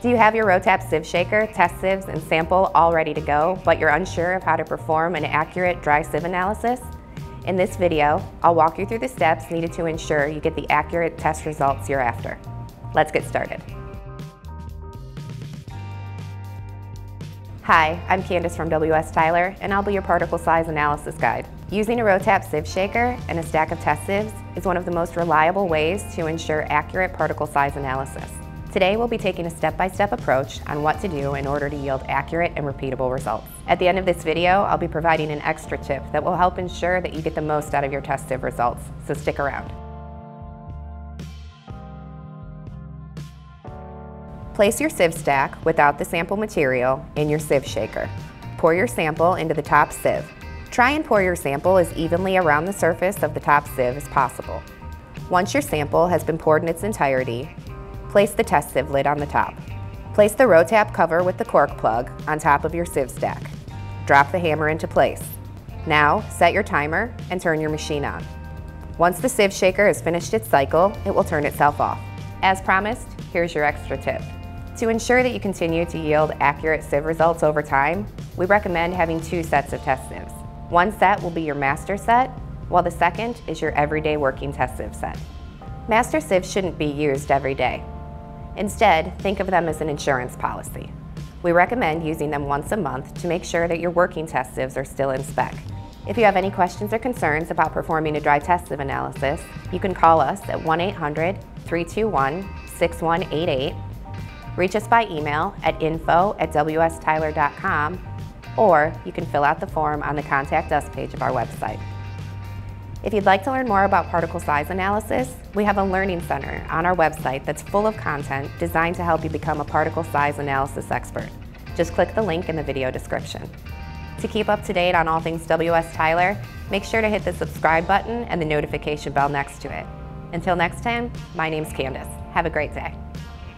Do you have your Rotap sieve shaker, test sieves, and sample all ready to go, but you're unsure of how to perform an accurate dry sieve analysis? In this video, I'll walk you through the steps needed to ensure you get the accurate test results you're after. Let's get started. Hi, I'm Candace from WS Tyler, and I'll be your particle size analysis guide. Using a Rotap sieve shaker and a stack of test sieves is one of the most reliable ways to ensure accurate particle size analysis. Today we'll be taking a step-by-step -step approach on what to do in order to yield accurate and repeatable results. At the end of this video, I'll be providing an extra tip that will help ensure that you get the most out of your test sieve results, so stick around. Place your sieve stack without the sample material in your sieve shaker. Pour your sample into the top sieve. Try and pour your sample as evenly around the surface of the top sieve as possible. Once your sample has been poured in its entirety, Place the test sieve lid on the top. Place the Rotap cover with the cork plug on top of your sieve stack. Drop the hammer into place. Now, set your timer and turn your machine on. Once the sieve shaker has finished its cycle, it will turn itself off. As promised, here's your extra tip. To ensure that you continue to yield accurate sieve results over time, we recommend having two sets of test sieves. One set will be your master set, while the second is your everyday working test sieve set. Master sieves shouldn't be used every day. Instead, think of them as an insurance policy. We recommend using them once a month to make sure that your working test sieves are still in spec. If you have any questions or concerns about performing a dry test sieve analysis, you can call us at 1-800-321-6188, reach us by email at info at wstyler.com, or you can fill out the form on the Contact Us page of our website. If you'd like to learn more about particle size analysis, we have a learning center on our website that's full of content designed to help you become a particle size analysis expert. Just click the link in the video description. To keep up to date on all things WS Tyler, make sure to hit the subscribe button and the notification bell next to it. Until next time, my name's Candace. Have a great day.